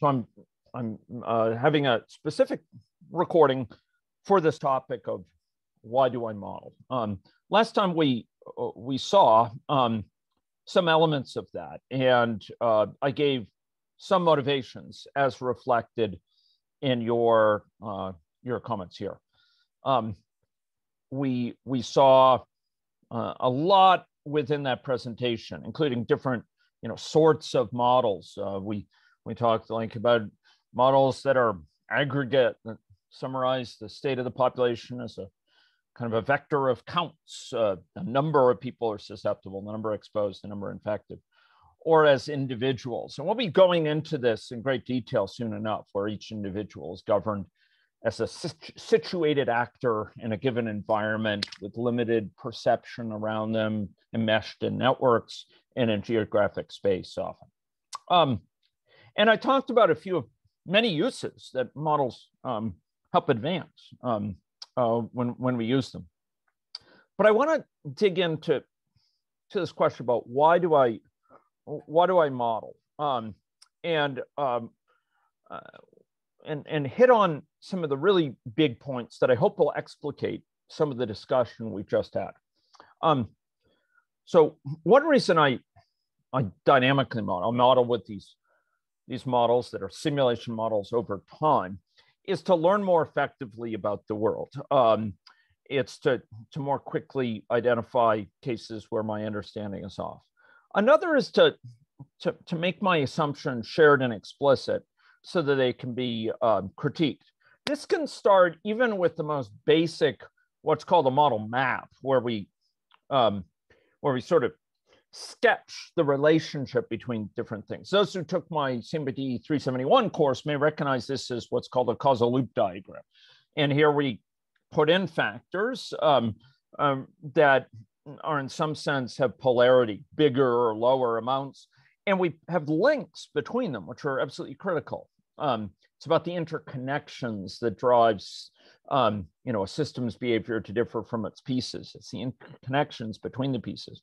so I'm I'm uh, having a specific recording for this topic of why do I model. Um, last time we uh, we saw um, some elements of that, and uh, I gave some motivations as reflected in your uh, your comments here. Um, we we saw uh, a lot within that presentation, including different you know sorts of models. Uh, we we talked like about models that are aggregate that summarize the state of the population as a kind of a vector of counts. Uh, the number of people are susceptible, the number exposed, the number infected, or as individuals. And we'll be going into this in great detail soon enough, where each individual is governed as a situated actor in a given environment with limited perception around them, enmeshed in networks and in geographic space often. Um, and I talked about a few of many uses that models um, help advance um, uh, when, when we use them. But I want to dig into to this question about why do I why do I model um, and um, uh, and and hit on some of the really big points that I hope will explicate some of the discussion we've just had. Um, so one reason I I dynamically model, I model with these these models that are simulation models over time, is to learn more effectively about the world. Um, it's to to more quickly identify cases where my understanding is off. Another is to to, to make my assumptions shared and explicit so that they can be um, critiqued. This can start even with the most basic, what's called a model map, where we, um, where we sort of sketch the relationship between different things. Those who took my CMPT 371 course may recognize this as what's called a causal loop diagram. And here we put in factors um, um, that are in some sense have polarity, bigger or lower amounts and we have links between them, which are absolutely critical. Um, it's about the interconnections that drives, um, you know, a system's behavior to differ from its pieces. It's the interconnections between the pieces,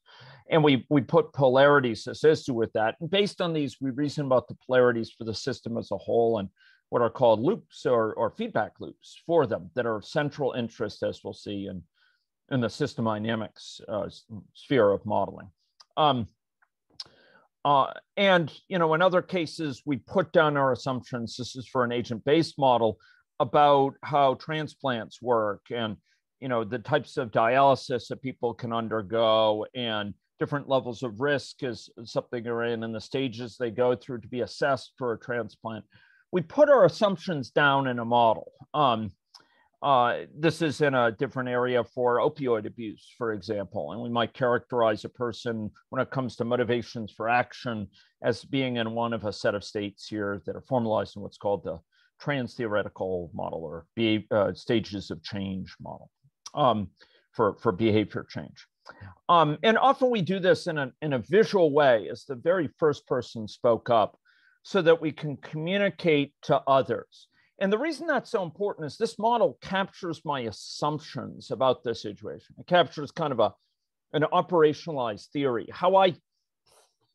and we we put polarities associated with that. And based on these, we reason about the polarities for the system as a whole and what are called loops or, or feedback loops for them that are of central interest, as we'll see in in the system dynamics uh, sphere of modeling. Um, uh, and you know, in other cases, we put down our assumptions. This is for an agent-based model about how transplants work and you know the types of dialysis that people can undergo and different levels of risk is something they're in and the stages they go through to be assessed for a transplant. We put our assumptions down in a model. Um, uh, this is in a different area for opioid abuse, for example, and we might characterize a person when it comes to motivations for action as being in one of a set of states here that are formalized in what's called the trans theoretical model or be, uh, stages of change model um, for, for behavior change. Um, and often we do this in a, in a visual way as the very first person spoke up so that we can communicate to others and the reason that's so important is this model captures my assumptions about the situation. It captures kind of a an operationalized theory, how I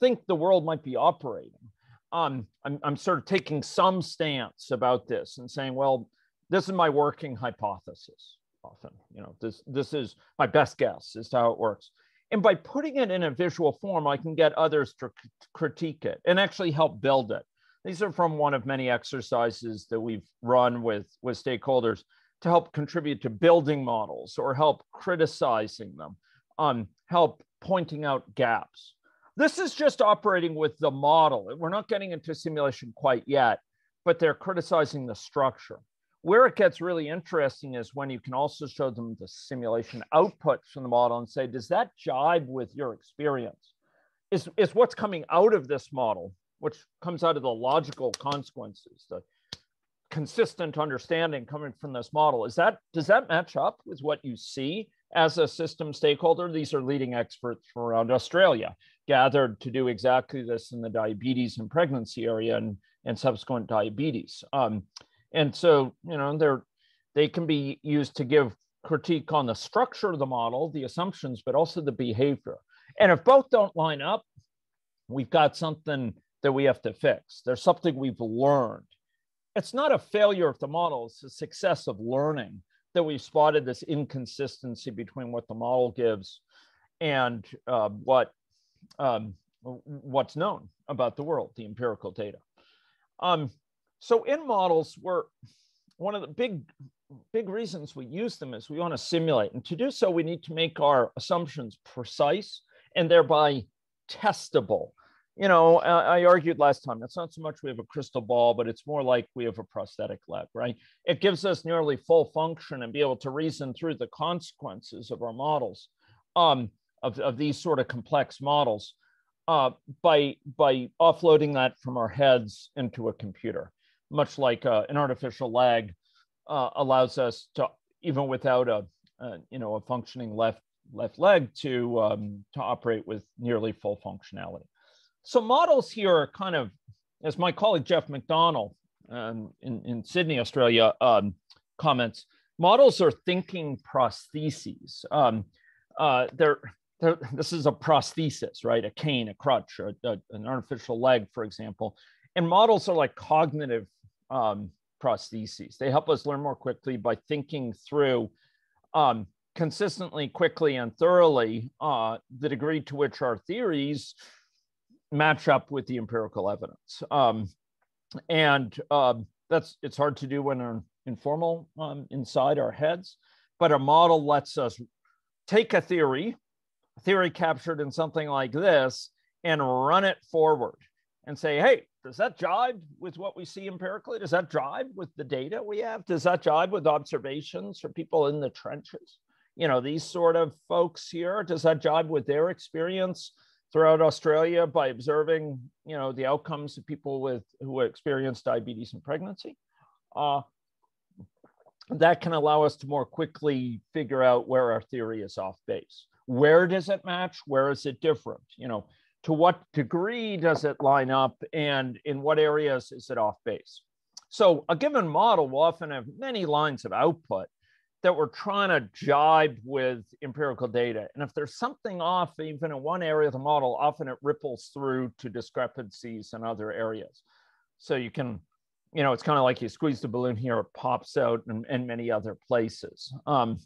think the world might be operating. Um, I'm, I'm sort of taking some stance about this and saying, well, this is my working hypothesis. Often, you know, this this is my best guess to how it works. And by putting it in a visual form, I can get others to critique it and actually help build it. These are from one of many exercises that we've run with, with stakeholders to help contribute to building models or help criticizing them, um, help pointing out gaps. This is just operating with the model. We're not getting into simulation quite yet, but they're criticizing the structure. Where it gets really interesting is when you can also show them the simulation outputs from the model and say, does that jibe with your experience? Is, is what's coming out of this model which comes out of the logical consequences, the consistent understanding coming from this model. Is that does that match up with what you see as a system stakeholder? These are leading experts from around Australia gathered to do exactly this in the diabetes and pregnancy area and, and subsequent diabetes. Um, and so, you know, they're they can be used to give critique on the structure of the model, the assumptions, but also the behavior. And if both don't line up, we've got something that we have to fix. There's something we've learned. It's not a failure of the model, it's a success of learning that we've spotted this inconsistency between what the model gives and uh, what um, what's known about the world, the empirical data. Um, so in models, we're one of the big big reasons we use them is we want to simulate, and to do so, we need to make our assumptions precise and thereby testable you know, I argued last time, it's not so much we have a crystal ball, but it's more like we have a prosthetic leg, right? It gives us nearly full function and be able to reason through the consequences of our models, um, of, of these sort of complex models, uh, by, by offloading that from our heads into a computer, much like uh, an artificial leg uh, allows us to, even without a, a, you know, a functioning left, left leg to, um, to operate with nearly full functionality. So models here are kind of, as my colleague Geoff McDonnell um, in, in Sydney, Australia, um, comments, models are thinking prostheses. Um, uh, they're, they're, this is a prosthesis, right? A cane, a crutch, a, a, an artificial leg, for example. And models are like cognitive um, prostheses. They help us learn more quickly by thinking through um, consistently, quickly, and thoroughly uh, the degree to which our theories match up with the empirical evidence. Um, and um, that's it's hard to do when we're informal um, inside our heads, but a model lets us take a theory, a theory captured in something like this, and run it forward and say, hey, does that jive with what we see empirically? Does that jive with the data we have? Does that jive with observations for people in the trenches? You know, these sort of folks here, does that jive with their experience? Throughout Australia by observing, you know, the outcomes of people with who experience diabetes and pregnancy. Uh, that can allow us to more quickly figure out where our theory is off base. Where does it match? Where is it different? You know, to what degree does it line up and in what areas is it off base? So a given model will often have many lines of output that we're trying to jibe with empirical data. And if there's something off, even in one area of the model, often it ripples through to discrepancies in other areas. So you can, you know, it's kind of like you squeeze the balloon here, it pops out in, in many other places. Um,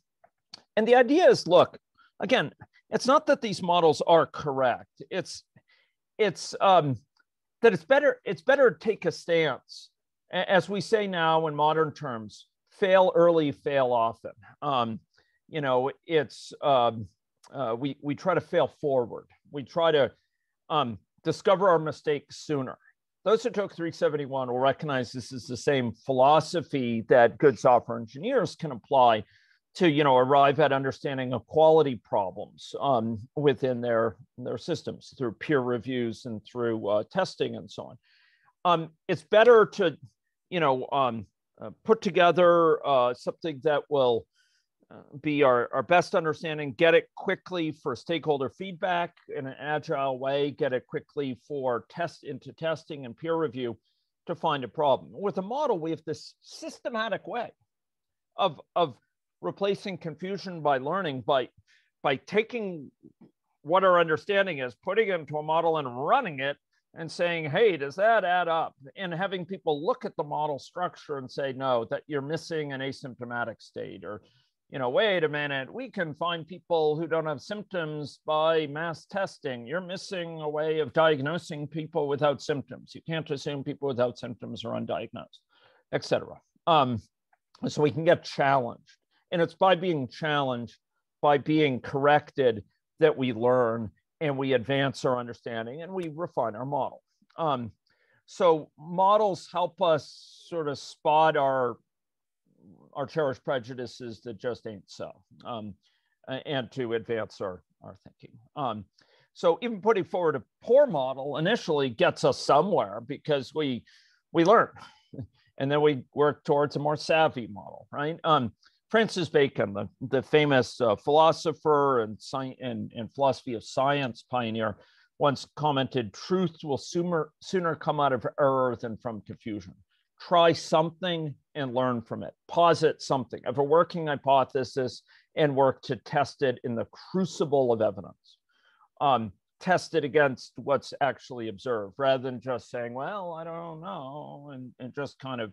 and the idea is, look, again, it's not that these models are correct. It's, it's um, that it's better, it's better to take a stance, as we say now in modern terms, fail early, fail often. Um, you know, it's um, uh, we we try to fail forward. We try to um, discover our mistakes sooner. Those who took 371 will recognize this is the same philosophy that good software engineers can apply to you know arrive at understanding of quality problems um, within their their systems through peer reviews and through uh, testing and so on. Um, it's better to you know um, put together uh, something that will uh, be our, our best understanding, get it quickly for stakeholder feedback in an agile way, get it quickly for test into testing and peer review to find a problem. With a model, we have this systematic way of, of replacing confusion by learning by, by taking what our understanding is, putting it into a model and running it and saying, hey, does that add up? And having people look at the model structure and say, no, that you're missing an asymptomatic state, or, you know, wait a minute, we can find people who don't have symptoms by mass testing. You're missing a way of diagnosing people without symptoms. You can't assume people without symptoms are undiagnosed, et cetera. Um, so we can get challenged. And it's by being challenged, by being corrected, that we learn and we advance our understanding and we refine our model. Um, so models help us sort of spot our our cherished prejudices that just ain't so, um, and to advance our our thinking. Um, so even putting forward a poor model initially gets us somewhere because we we learn, and then we work towards a more savvy model, right? Um, Francis Bacon, the, the famous uh, philosopher and, sci- and, and philosophy of science pioneer, once commented truth will sooner, sooner come out of error than from confusion. Try something and learn from it. Posit something, have a working hypothesis, and work to test it in the crucible of evidence. Um, test it against what's actually observed rather than just saying, well, I don't know, and, and just kind of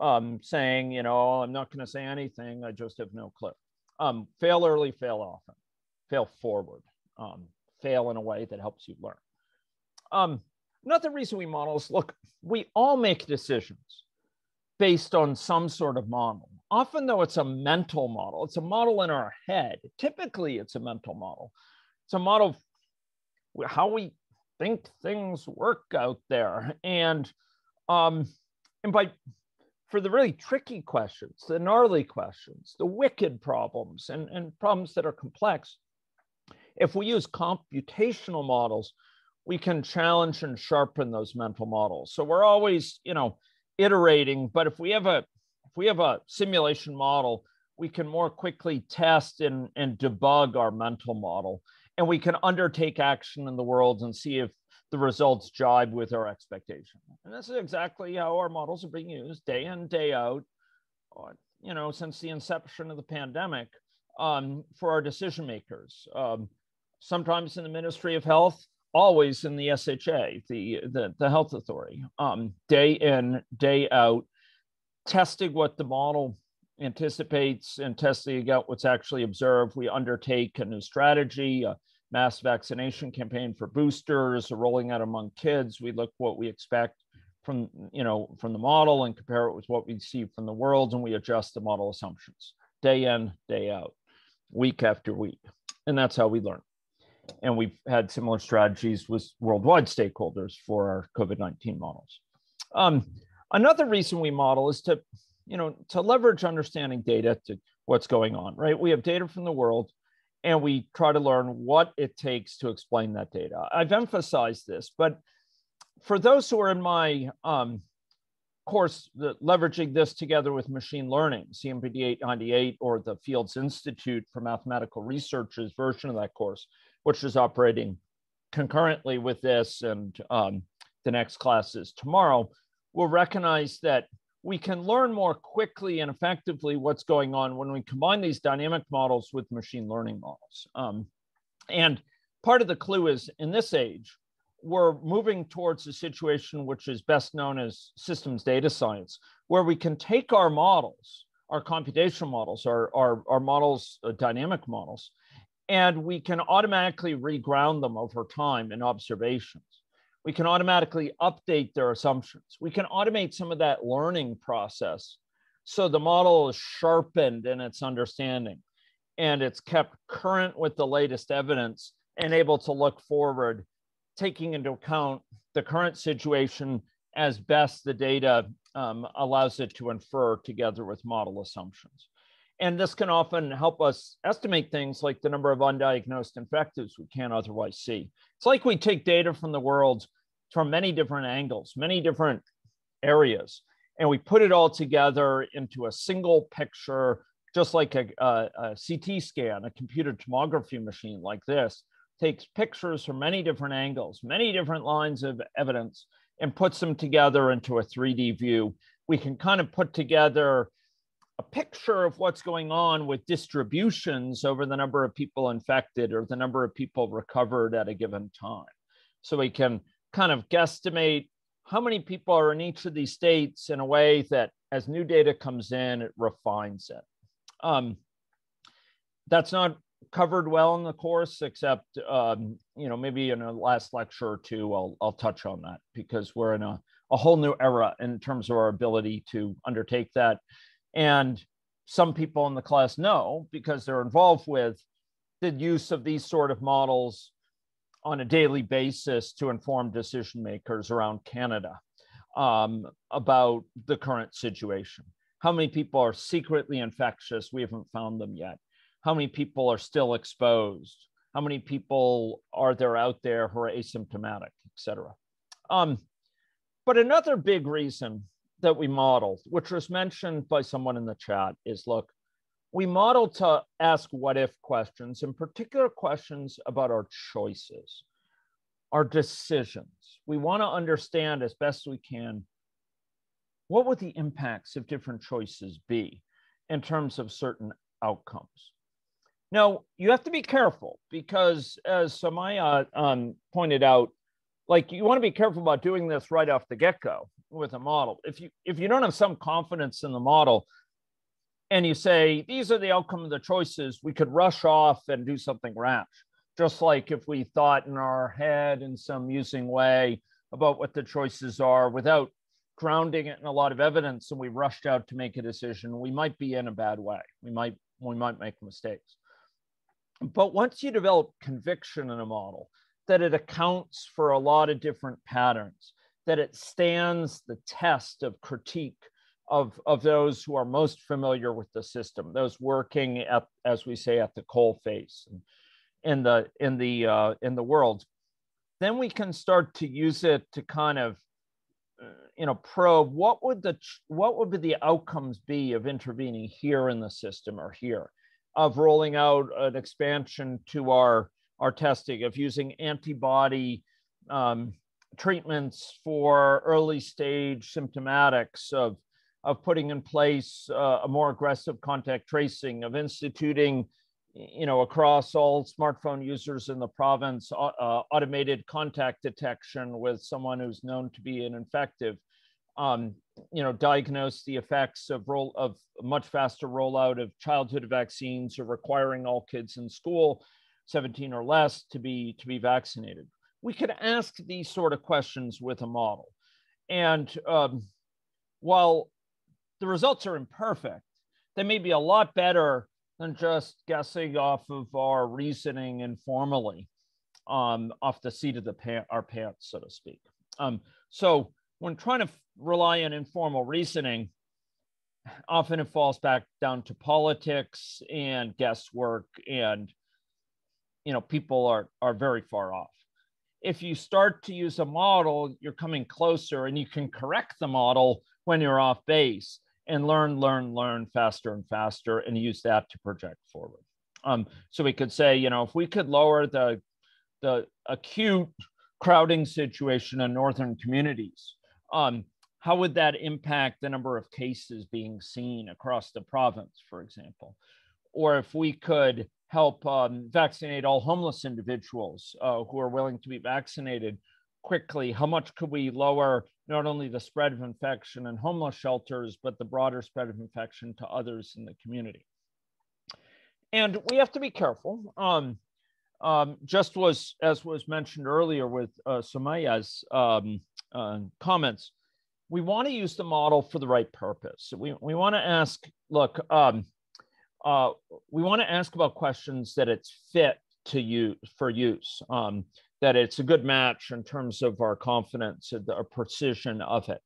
um, saying, you know, I'm not going to say anything, I just have no clue. Um, fail early, fail often, fail forward, um, fail in a way that helps you learn. Um, another reason we model is look, we all make decisions based on some sort of model. Often, though, it's a mental model, it's a model in our head. Typically, it's a mental model. It's a model of how we think things work out there. And um, and by for the really tricky questions, the gnarly questions, the wicked problems, and, and problems that are complex, if we use computational models, we can challenge and sharpen those mental models. So we're always, you know, iterating, but if we have a if we have a simulation model, we can more quickly test and, and debug our mental model. And we can undertake action in the world and see if the results jibe with our expectation. And this is exactly how our models are being used day in, day out, uh, you know, since the inception of the pandemic um, for our decision makers. Um, sometimes in the Ministry of Health, always in the SHA, the, the, the health authority, um, day in, day out, testing what the model anticipates and testing out what's actually observed. We undertake a new strategy, a mass vaccination campaign for boosters, rolling out among kids. We look what we expect from, you know, from the model and compare it with what we see from the world, and we adjust the model assumptions day in, day out, week after week. And that's how we learn and we've had similar strategies with worldwide stakeholders for our COVID-19 models. Um, another reason we model is to, you know, to leverage understanding data to what's going on, right? We have data from the world and we try to learn what it takes to explain that data. I've emphasized this, but for those who are in my um, course, the, leveraging this together with machine learning, CMPT 898 or the Fields Institute for Mathematical Research's version of that course, which is operating concurrently with this and um, the next class is tomorrow, will recognize that we can learn more quickly and effectively what's going on when we combine these dynamic models with machine learning models. Um, and part of the clue is in this age, we're moving towards a situation which is best known as systems data science, where we can take our models, our computational models, our, our, our models, uh, dynamic models, and we can automatically reground them over time in observations. We can automatically update their assumptions. We can automate some of that learning process so the model is sharpened in its understanding and it's kept current with the latest evidence and able to look forward, taking into account the current situation as best the data um, allows it to infer together with model assumptions. And this can often help us estimate things like the number of undiagnosed infectives we can't otherwise see. It's like we take data from the world from many different angles, many different areas, and we put it all together into a single picture, just like a, a, a CT scan, a computer tomography machine like this, takes pictures from many different angles, many different lines of evidence, and puts them together into a 3D view. We can kind of put together a picture of what's going on with distributions over the number of people infected or the number of people recovered at a given time. So we can kind of guesstimate how many people are in each of these states in a way that as new data comes in, it refines it. Um, that's not covered well in the course, except, um, you know, maybe in a last lecture or two, I'll, I'll touch on that because we're in a, a whole new era in terms of our ability to undertake that. And some people in the class know because they're involved with the use of these sort of models on a daily basis to inform decision makers around Canada um, about the current situation. How many people are secretly infectious? We haven't found them yet. How many people are still exposed? How many people are there out there who are asymptomatic, et cetera? Um, but another big reason that we modeled, which was mentioned by someone in the chat, is look, we model to ask what if questions, in particular questions about our choices, our decisions. We want to understand as best we can what would the impacts of different choices be in terms of certain outcomes. Now, you have to be careful because, as Samaya um, pointed out, like you want to be careful about doing this right off the get-go with a model. If you if you don't have some confidence in the model, and you say these are the outcome of the choices, we could rush off and do something rash. Just like if we thought in our head in some musing way about what the choices are without grounding it in a lot of evidence and we rushed out to make a decision, we might be in a bad way. We might we might make mistakes. But once you develop conviction in a model, that it accounts for a lot of different patterns, that it stands the test of critique of, of those who are most familiar with the system, those working at, as we say, at the coal face in the in the uh, in the world, then we can start to use it to kind of uh, you know probe what would the what would be the outcomes be of intervening here in the system or here of rolling out an expansion to our our testing of using antibody um, treatments for early stage symptomatics of of putting in place uh, a more aggressive contact tracing of instituting you know across all smartphone users in the province uh, automated contact detection with someone who's known to be an infective um, you know, diagnose the effects of roll of much faster rollout of childhood vaccines or requiring all kids in school 17 or less to be to be vaccinated. We could ask these sort of questions with a model. And um, while the results are imperfect, they may be a lot better than just guessing off of our reasoning informally um, off the seat of the pant, our pants, so to speak. Um, so when trying to rely on informal reasoning, often it falls back down to politics and guesswork and you know people are are very far off if you start to use a model you're coming closer and you can correct the model when you're off base and learn learn learn faster and faster and use that to project forward um, so we could say you know if we could lower the the acute crowding situation in northern communities um, how would that impact the number of cases being seen across the province, for example? Or if we could help um, vaccinate all homeless individuals uh, who are willing to be vaccinated quickly, how much could we lower not only the spread of infection in homeless shelters, but the broader spread of infection to others in the community? And we have to be careful. Um, um, just was as was mentioned earlier with uh, um, uh, comments, we want to use the model for the right purpose. We, we want to ask, look, um, uh, we want to ask about questions that it's fit to use for use, um, that it's a good match in terms of our confidence and the precision of it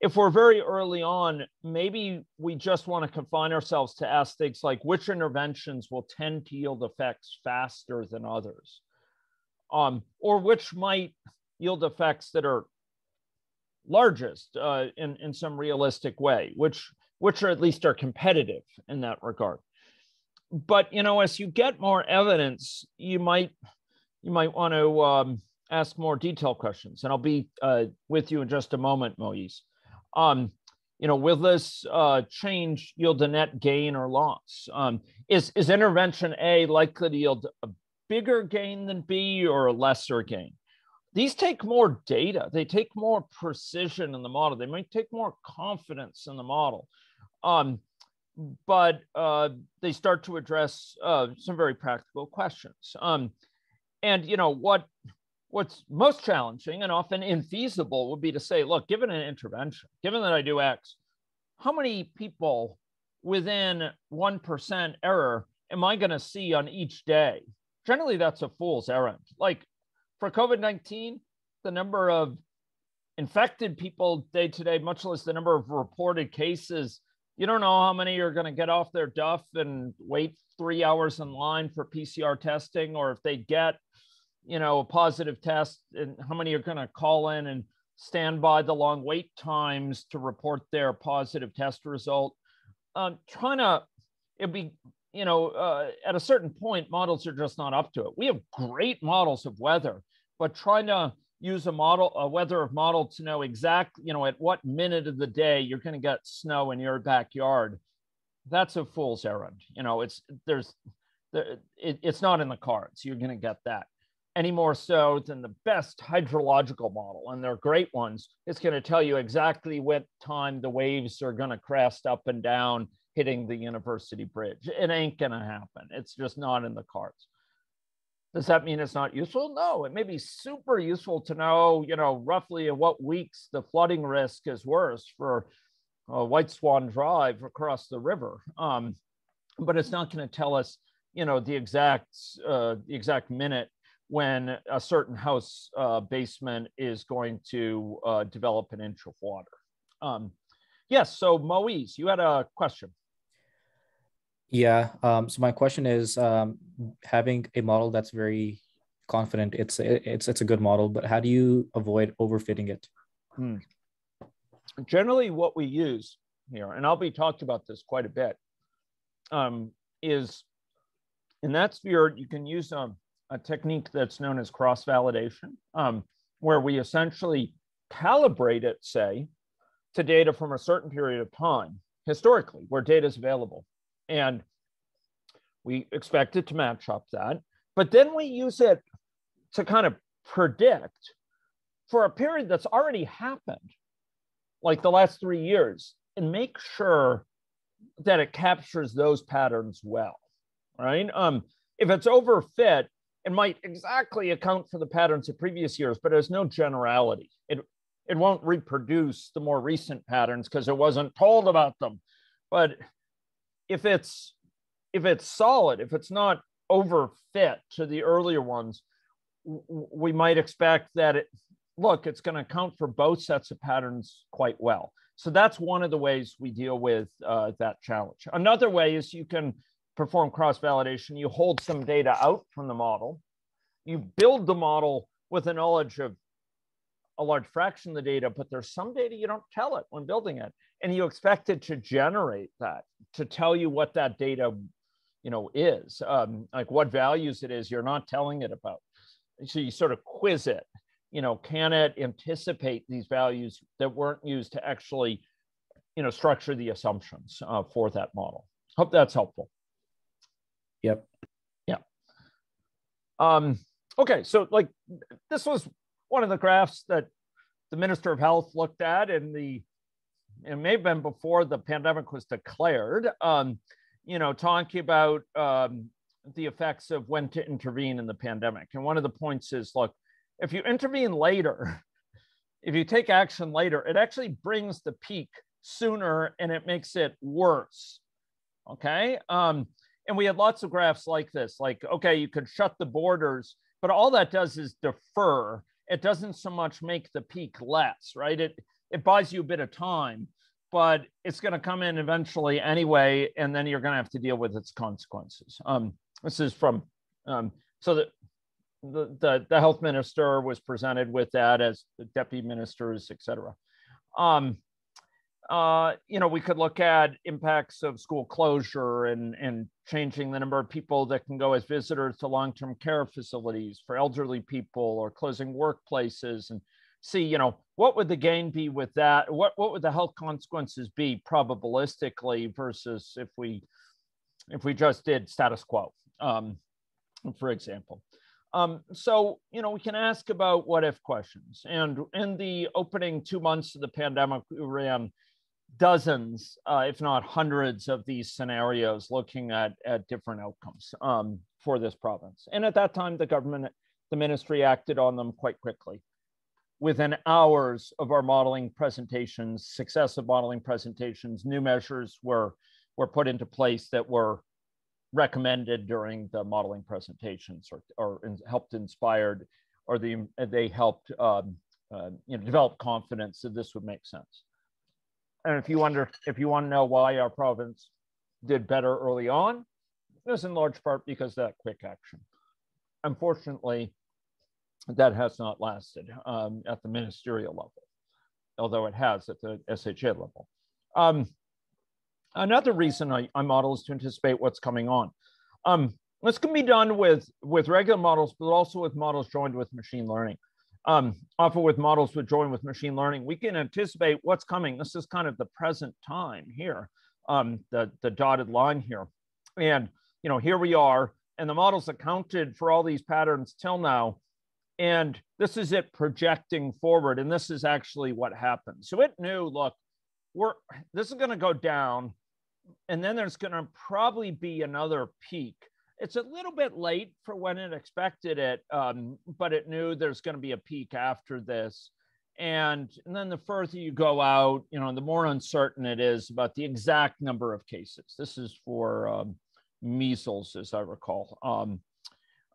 if we're very early on, maybe we just want to confine ourselves to ask things like which interventions will tend to yield effects faster than others, um, or which might yield effects that are largest uh, in, in some realistic way, which which are at least are competitive in that regard. But you know, as you get more evidence, you might you might want to um, ask more detailed questions, and I'll be uh, with you in just a moment, Moise. Um, you know, will this uh, change yield a net gain or loss? Um, is, is intervention A likely to yield a bigger gain than B or a lesser gain? These take more data. They take more precision in the model. They might take more confidence in the model. Um, but uh, they start to address uh, some very practical questions. Um, and, you know, what what's most challenging and often infeasible would be to say, look, given an intervention, given that I do X, how many people within 1% error am I going to see on each day? Generally, that's a fool's errand. Like for COVID 19, the number of infected people day to day, much less the number of reported cases, you don't know how many are going to get off their duff and wait three hours in line for PCR testing, or if they get you know, a positive test and how many are going to call in and stand by the long wait times to report their positive test result. Um, trying to, it'd be, you know, uh, at a certain point, models are just not up to it. We have great models of weather, but trying to use a model, a weather of model to know exactly, you know, at what minute of the day you're going to get snow in your backyard, that's a fool's errand. You know, it's there's the, it, it's not in the cards. You're going to get that any more so than the best hydrological model, and they're great ones. It's going to tell you exactly what time the waves are going to crest up and down hitting the university bridge. It ain't going to happen. It's just not in the cards. Does that mean it's not useful? No, it may be super useful to know, you know, roughly in what weeks the flooding risk is worse for uh, White Swan Drive across the river. Um, but it's not going to tell us, you know, the exact uh, the exact minute when a certain house uh, basement is going to uh, develop an inch of water. Um, yes, so Moise, you had a question. Yeah. Um, so my question is, um, having a model that's very confident, it's it's it's a good model, but how do you avoid overfitting it? Hmm. Generally, what we use here, and I'll be talked about this quite a bit, um, is in that sphere you can use um, a technique that's known as cross validation, um, where we essentially calibrate it, say, to data from a certain period of time historically, where data is available and we expect it to match up that. But then we use it to kind of predict for a period that's already happened, like the last three years, and make sure that it captures those patterns well, right? Um, if it's overfit, it might exactly account for the patterns of previous years, but there's no generality. It, it won't reproduce the more recent patterns because it wasn't told about them. But if it's if it's solid, if it's not overfit to the earlier ones, we might expect that it look, it's going to account for both sets of patterns quite well. So that's one of the ways we deal with uh, that challenge. Another way is you can perform cross validation. You hold some data out from the model. You build the model with a knowledge of a large fraction of the data, but there's some data you don't tell it when building it. And you expect it to generate that, to tell you what that data you know, is, um, like what values it is you're not telling it about. So you sort of quiz it, you know, can it anticipate these values that weren't used to actually, you know, structure the assumptions uh, for that model. Hope that's helpful. Yep. Yeah. Um, okay, so like this was one of the graphs that the Minister of Health looked at in the, it may have been before the pandemic was declared, um, you know, talking about um, the effects of when to intervene in the pandemic. And one of the points is, look, if you intervene later, if you take action later, it actually brings the peak sooner and it makes it worse. Okay. Um, and we had lots of graphs like this, like, okay, you could shut the borders, but all that does is defer. It doesn't so much make the peak less, right? It, it buys you a bit of time, but it's going to come in eventually anyway, and then you're going to have to deal with its consequences. Um, this is from, um, so the, the, the, the, health minister was presented with that as the deputy ministers, et cetera. Um, uh, you know, we could look at impacts of school closure and, and changing the number of people that can go as visitors to long-term care facilities for elderly people or closing workplaces and see, you know, what would the gain be with that? What, what would the health consequences be probabilistically versus if we, if we just did status quo, um, for example. Um, so, you know, we can ask about what if questions. And in the opening two months of the pandemic, we ran dozens, uh, if not hundreds, of these scenarios looking at, at different outcomes um, for this province. And at that time, the government, the ministry acted on them quite quickly. Within hours of our modeling presentations, successive modeling presentations, new measures were, were put into place that were recommended during the modeling presentations or, or in, helped inspired or the, they helped um, uh, you know, develop confidence that this would make sense. And if you wonder, if you want to know why our province did better early on, it was in large part because that quick action. Unfortunately, that has not lasted um, at the ministerial level, although it has at the SHA level. Um, another reason I, I, model is to anticipate what's coming on. Um, this can be done with, with regular models, but also with models joined with machine learning um, often with models with join with machine learning, we can anticipate what's coming. This is kind of the present time here, um, the, the dotted line here. And, you know, here we are, and the models accounted for all these patterns till now. And this is it projecting forward. And this is actually what happened. So it knew, look, we're this is going to go down, and then there's going to probably be another peak. It's a little bit late for when it expected it, um, but it knew there's going to be a peak after this. And, and then the further you go out, you know, the more uncertain it is about the exact number of cases. This is for um, measles, as I recall. Um,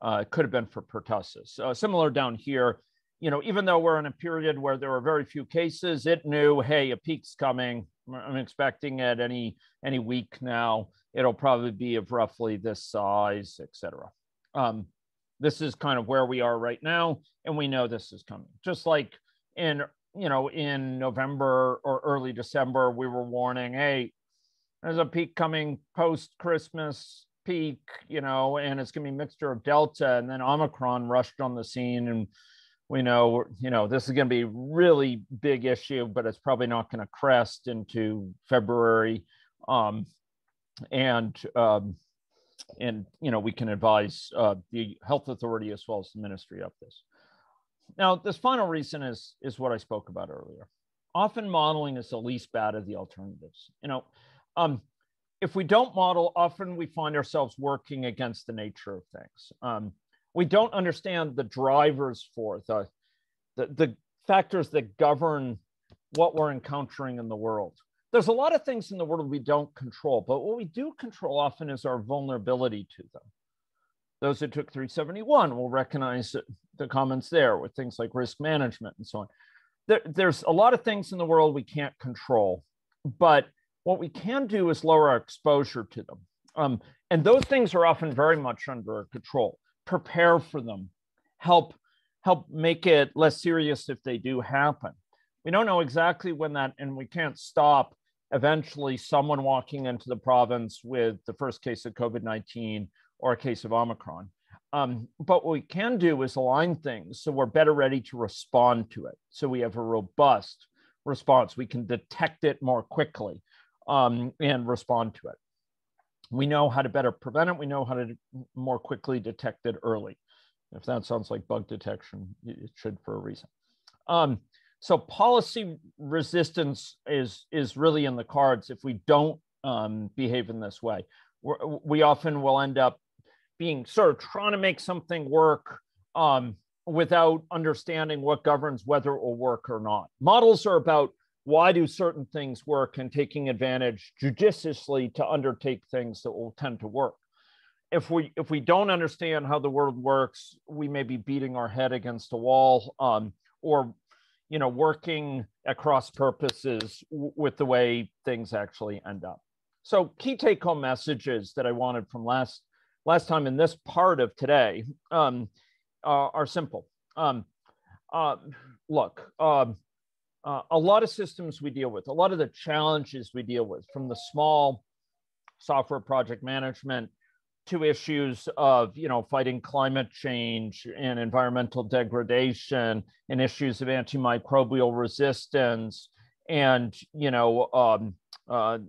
uh, could have been for pertussis. Uh, similar down here, you know, even though we're in a period where there are very few cases, it knew, hey, a peak's coming. I'm expecting it any any week now. It'll probably be of roughly this size, etc. Um, this is kind of where we are right now, and we know this is coming. Just like in you know in November or early December, we were warning, hey, there's a peak coming post Christmas peak, you know, and it's going to be a mixture of Delta, and then Omicron rushed on the scene and we know you know this is going to be a really big issue but it's probably not going to crest into february. Um, and um, and you know we can advise uh, the health authority as well as the ministry of this. Now this final reason is is what i spoke about earlier. Often modeling is the least bad of the alternatives you know. Um, if we don't model often we find ourselves working against the nature of things um, we don't understand the drivers for the, the, the factors that govern what we're encountering in the world. There's a lot of things in the world we don't control, but what we do control often is our vulnerability to them. Those who took 371 will recognize the comments there with things like risk management and so on. There, there's a lot of things in the world we can't control, but what we can do is lower our exposure to them. Um, and those things are often very much under our control prepare for them, help help make it less serious if they do happen. We don't know exactly when that, and we can't stop eventually someone walking into the province with the first case of COVID 19 or a case of Omicron. Um, but what we can do is align things so we're better ready to respond to it. So we have a robust response. We can detect it more quickly um, and respond to it we know how to better prevent it. We know how to more quickly detect it early. If that sounds like bug detection, it should for a reason. Um, so policy resistance is is really in the cards if we don't um, behave in this way. We're, we often will end up being sort of trying to make something work um, without understanding what governs whether it will work or not. Models are about why do certain things work and taking advantage judiciously to undertake things that will tend to work? If we if we don't understand how the world works we may be beating our head against a wall um, or you know working at cross purposes with the way things actually end up. So key take home messages that i wanted from last last time in this part of today um, uh, are simple. Um, uh, look um, uh, a lot of systems we deal with, a lot of the challenges we deal with, from the small software project management to issues of you know fighting climate change and environmental degradation and issues of antimicrobial resistance and you know um, uh,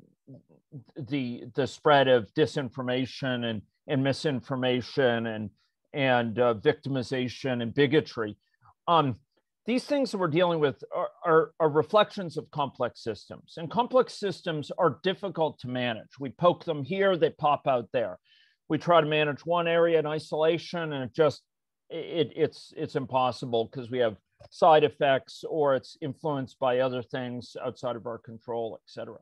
the the spread of disinformation and and misinformation and and uh, victimization and bigotry. Um, these things that we're dealing with are, are, are, reflections of complex systems and complex systems are difficult to manage. We poke them here they pop out there. We try to manage one area in isolation and it just it, it's it's impossible because we have side effects or it's influenced by other things outside of our control et cetera.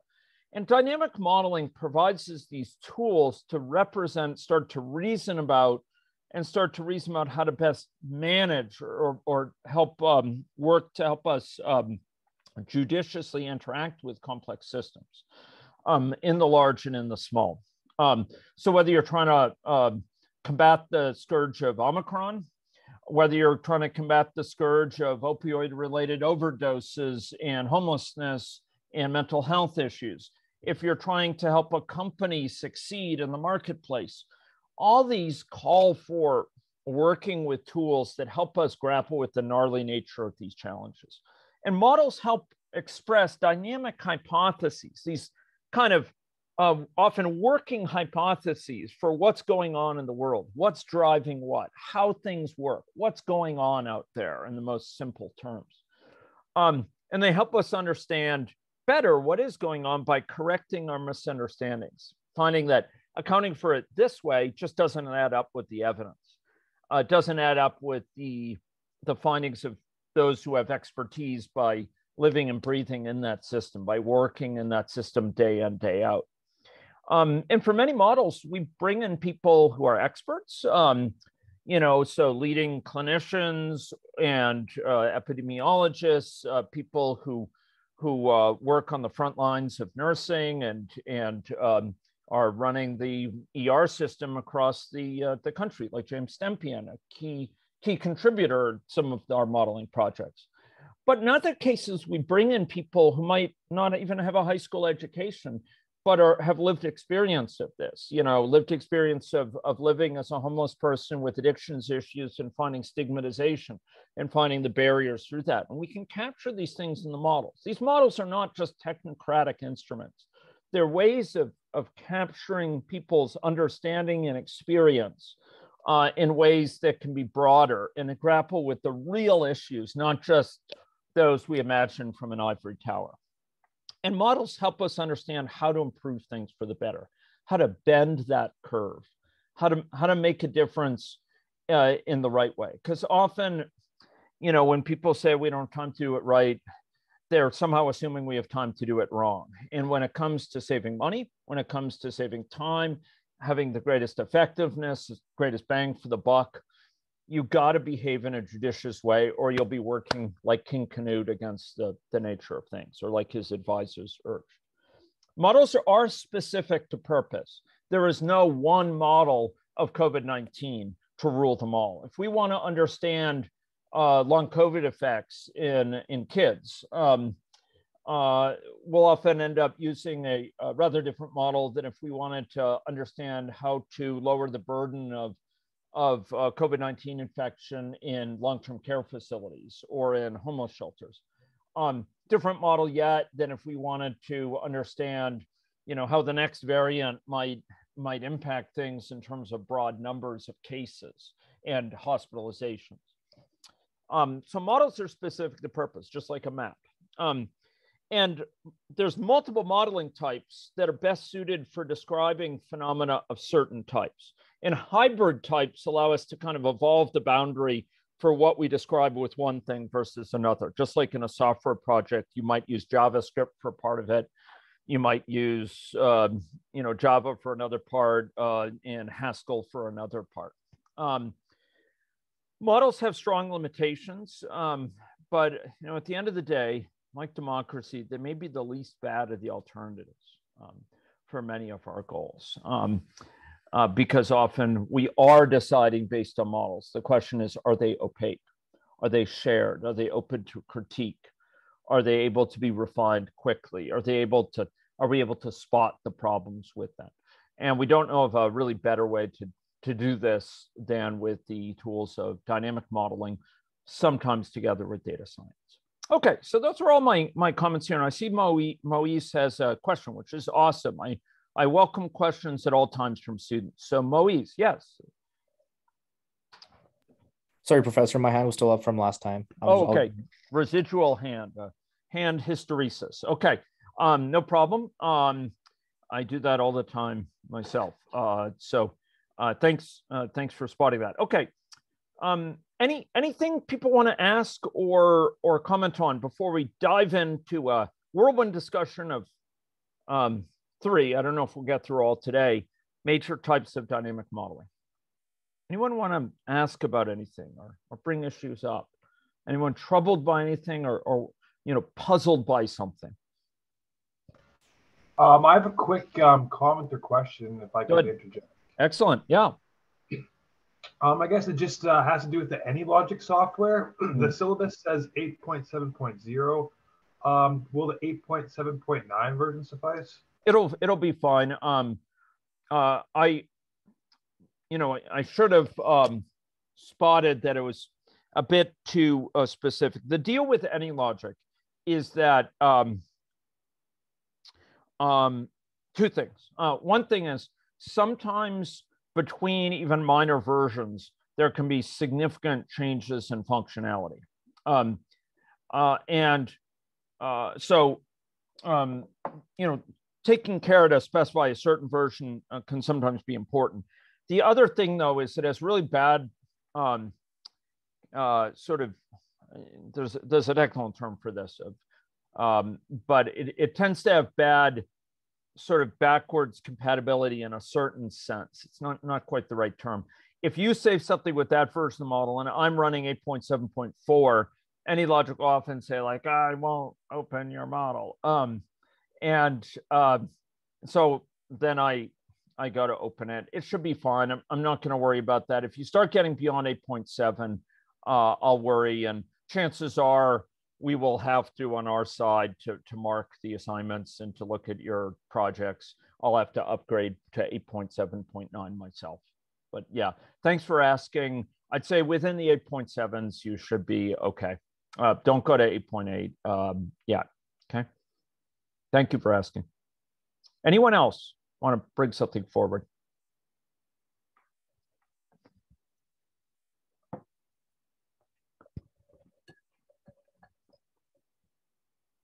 And dynamic modeling provides us these tools to represent start to reason about and start to reason about how to best manage or, or help um, work to help us um, judiciously interact with complex systems um, in the large and in the small. Um, so whether you're trying to um, combat the scourge of Omicron, whether you're trying to combat the scourge of opioid related overdoses and homelessness and mental health issues, if you're trying to help a company succeed in the marketplace, all these call for working with tools that help us grapple with the gnarly nature of these challenges. And models help express dynamic hypotheses, these kind of uh, often working hypotheses for what's going on in the world, what's driving what, how things work, what's going on out there in the most simple terms. Um, and they help us understand better what is going on by correcting our misunderstandings, finding that accounting for it this way just doesn't add up with the evidence. Uh, doesn't add up with the, the findings of those who have expertise by living and breathing in that system, by working in that system day in, day out. Um, and for many models, we bring in people who are experts, um, you know, so leading clinicians and uh, epidemiologists, uh, people who who uh, work on the front lines of nursing and and um, are running the ER system across the uh, the country, like James Stempien, a key key contributor to some of our modeling projects. But in other cases, we bring in people who might not even have a high school education, but are, have lived experience of this, you know, lived experience of, of living as a homeless person with addictions issues and finding stigmatization and finding the barriers through that. And we can capture these things in the models. These models are not just technocratic instruments. They're ways of, of capturing people's understanding and experience uh, in ways that can be broader and grapple with the real issues, not just those we imagine from an ivory tower. And models help us understand how to improve things for the better, how to bend that curve, how to, how to make a difference uh, in the right way. Because often, you know, when people say we don't have time to do it right, they're somehow assuming we have time to do it wrong. And when it comes to saving money, when it comes to saving time, having the greatest effectiveness, greatest bang for the buck, you got to behave in a judicious way or you'll be working like King Canute against the, the nature of things or like his advisors urged. Models are, are specific to purpose. There is no one model of COVID 19 to rule them all. If we want to understand uh, long COVID effects in, in kids, um, uh, we'll often end up using a, a, rather different model than if we wanted to understand how to lower the burden of of uh, COVID 19 infection in long term care facilities or in homeless shelters. Um, different model yet than if we wanted to understand you know how the next variant might might impact things in terms of broad numbers of cases and hospitalizations um, so models are specific to purpose just like a map um, and there's multiple modeling types that are best suited for describing phenomena of certain types and hybrid types allow us to kind of evolve the boundary for what we describe with one thing versus another. Just like in a software project, you might use JavaScript for part of it. You might use, uh, you know, Java for another part uh, and Haskell for another part. Um, models have strong limitations, um, but you know, at the end of the day, like democracy, they may be the least bad of the alternatives um, for many of our goals. Um, uh, because often we are deciding based on models. The question is, are they opaque? Are they shared? Are they open to critique? Are they able to be refined quickly? Are they able to, are we able to spot the problems with them? And we don't know of a really better way to, to do this than with the tools of dynamic modeling, sometimes together with data science. Okay, so those are all my, my comments here. And I see Moise has a question, which is awesome. I, I welcome questions at all times from students. So Moise, yes. Sorry, Professor, my hand was still up from last time. oh, okay. I'll... Residual hand, uh, hand hysteresis. Okay, um, no problem. Um, I do that all the time myself. Uh, so uh, thanks, uh, thanks for spotting that. Okay. Um, any anything people want to ask or or comment on before we dive into a whirlwind discussion of um, three, I don't know if we'll get through all today, major types of dynamic modeling. Anyone want to ask about anything or, or bring issues up? Anyone troubled by anything or, or you know, puzzled by something? Um, I have a quick um, comment or question if I could interject. Excellent. Yeah. Um, I guess it just uh, has to do with the AnyLogic software. the mm-hmm. syllabus says 8.7.0. Um, will the 8.7.9 version suffice? it'll it'll be fine. Um, uh, I, you know, I should have um, spotted that it was a bit too uh, specific. The deal with AnyLogic is that um, um, two things. Uh, one thing is sometimes between even minor versions, there can be significant changes in functionality. Um, uh, and uh, so, um, you know, taking care to specify a certain version uh, can sometimes be important. The other thing, though, is that it's really bad um, uh, sort of, there's, there's a technical term for this, um, but it, it tends to have bad sort of backwards compatibility in a certain sense. It's not, not quite the right term. If you save something with that version of the model and I'm running 8.7.4, AnyLogic will often say like, I won't open your model. Um, and uh, so then I, I go to open it. It should be fine. I'm, I'm not going to worry about that. If you start getting beyond 8.7, uh, I'll worry. And chances are we will have to on our side to, to mark the assignments and to look at your projects. I'll have to upgrade to 8.7.9 myself. But yeah, thanks for asking. I'd say within the 8.7s, you should be okay. Uh, don't go to 8.8 um, yet. Okay. Thank you for asking. Anyone else want to bring something forward?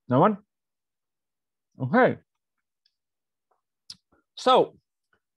No one? Okay. So